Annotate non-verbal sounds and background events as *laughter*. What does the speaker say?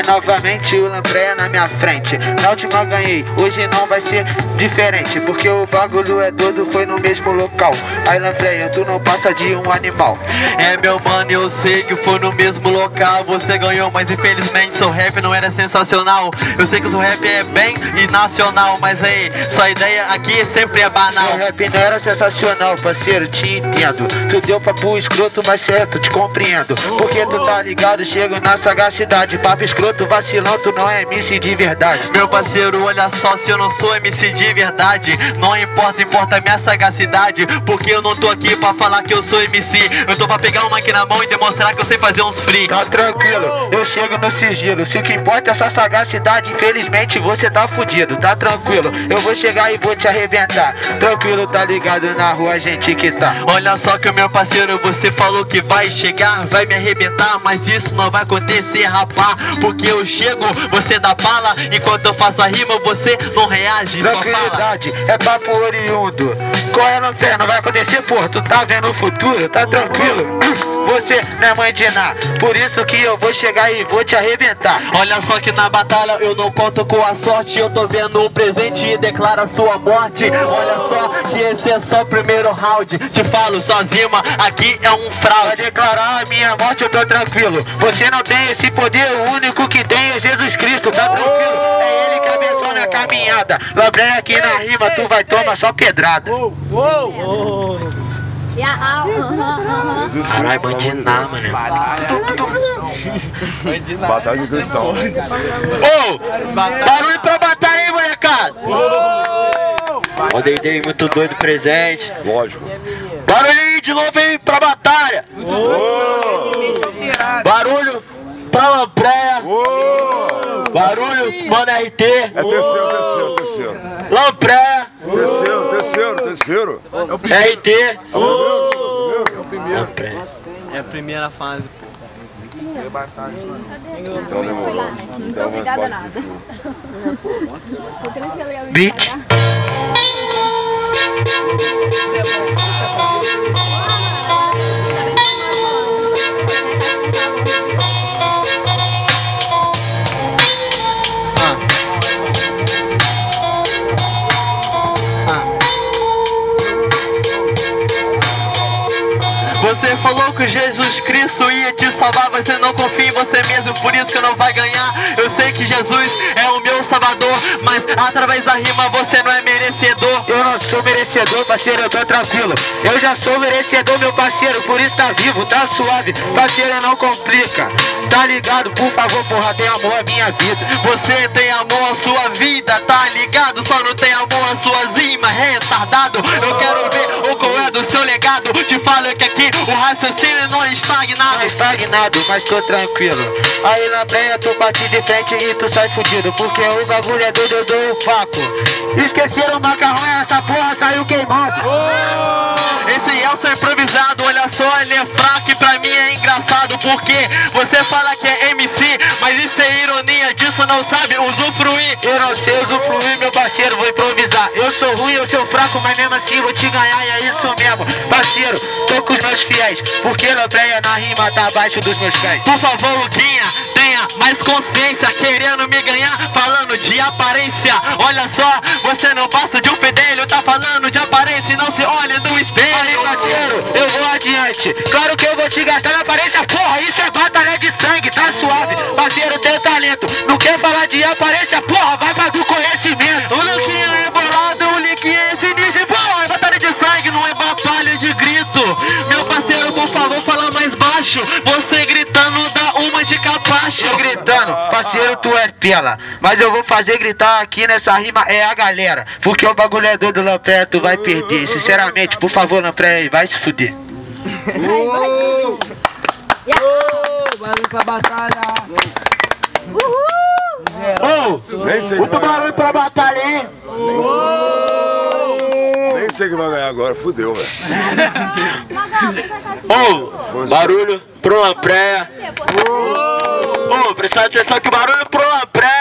novamente o Lampreia na minha frente. Na última ganhei, hoje não vai ser diferente. Porque o bagulho é doido, foi no mesmo local. Aí Lampreia, tu não passa de um animal. É meu mano, eu sei que foi no mesmo local Você ganhou, mas infelizmente seu rap não era sensacional Eu sei que o seu rap é bem e nacional Mas aí, sua ideia aqui sempre é banal Meu rap não era sensacional, parceiro, te entendo. Tu deu papo escroto, mas certo, te compreendo. Porque tu tá ligado, chego na sagacidade. Papo escroto, vacilão, tu não é MC de verdade. Meu parceiro, olha só, se eu não sou MC de verdade Não importa, importa minha sagacidade Porque eu não tô aqui pra falar que eu sou MC Eu tô pra pegar uma aqui na mão e demonstrar que eu sei fazer uns free Tá tranquilo, eu chego no sigilo. Se o que importa é essa sagacidade, infelizmente você tá fudido. Tá tranquilo, eu vou chegar e vou te arrebentar. Tranquilo, tá ligado na rua, a gente que tá. Olha só que o meu parceiro, você falou que vai chegar, vai me arrebentar, mas isso não vai acontecer, rapá. Porque eu chego, você dá bala, enquanto eu faço a rima, você não reage. Tranquilidade, é papo oriundo. Qual é a? Não vai acontecer, porra. Tu tá vendo o futuro, tá tranquilo. Você não é mãe de nada, por isso que eu vou chegar e vou te arrebentar. Olha só que na batalha eu não conto com a sorte Eu tô vendo o presente e declara sua morte Olha só que esse é só o primeiro round Te falo, rimas aqui é um Pra fraude declarar a minha morte eu tô tranquilo. Você não tem esse poder, o único que tem é Jesus Cristo, tá tranquilo? É ele que abençoa minha caminhada. Lambrei aqui na rima, tu vai tomar só pedrada. Aham, aham. Caralho, bandinar, mano. Batalha de cristão. Ô, barulho pra batalha aí, molecada Ó, Deidei, muito doido presente. Lógico. Barulho aí de novo aí pra batalha. Barulho pra Lampreia. Barulho, mano RT É terceiro, terceiro, terceiro. Lampreia, Terceiro, terceiro, terceiro. RT É a primeira fase, pô. Então demorou. Não tô obrigada a nada. Beat. Falou que Jesus Cristo ia te salvar, você não confia em você mesmo, por isso que não vai ganhar. Eu sei que Jesus é o meu salvador, mas através da rima você não é merecedor. Eu não sou merecedor, parceiro, eu tô tranquilo. Eu já sou merecedor, meu parceiro, por isso tá vivo, tá suave. Parceiro, não complica. Tá ligado? Por favor, porra, tem amor à minha vida. Você tem amor à sua vida, tá ligado? Só não tem amor às suas rimas, retardado. Eu quero ver o qual é do seu legado. Te falo que aqui o raciocínio não estagnado. Tá estagnado, mas tô tranquilo. Aí na breia tu bate de frente e tu sai fudido. Porque o bagulho é doido, eu dou o papo. Esqueceram o macarrão e essa porra saiu queimando. Esse Elson é improvisado, olha só, ele é fraco e pra mim é engraçado Porque você fala que é MC, mas isso é ironia, disso não sabe usufruir Eu não sei usufruir, meu parceiro, vou improvisar. Eu sou ruim, eu sou fraco, mas mesmo assim vou te ganhar, e é isso mesmo. Parceiro, tô com os meus fiéis, porque na breia na rima tá abaixo dos meus pés. Por favor, Luquinha, tenha mais consciência Querendo me ganhar, falando de aparência Olha só, você não passa de um fedelho Tá falando de aparência e não se olha no Aí, espelho parceiro, eu vou adiante. Claro que eu vou te gastar na aparência, porra, isso é batalha de sangue, tá suave. Parceiro, tem talento. Não quer falar de aparência, porra, baixo Você gritando dá uma de capacho Eu gritando, parceiro, tu é pela. Mas eu vou fazer gritar aqui nessa rima é a galera. Porque o bagulho é doido, Lampré, tu vai perder. Sinceramente, por favor, Lampré, vai se fuder. Barulho pra batalha. Nem sei vai ganhar. pra batalha, hein? Nem sei que vai ganhar agora. Fudeu, velho. *laughs* Ô, barulho pro Lampré Ô, presta atenção que barulho pro Lampré Barulho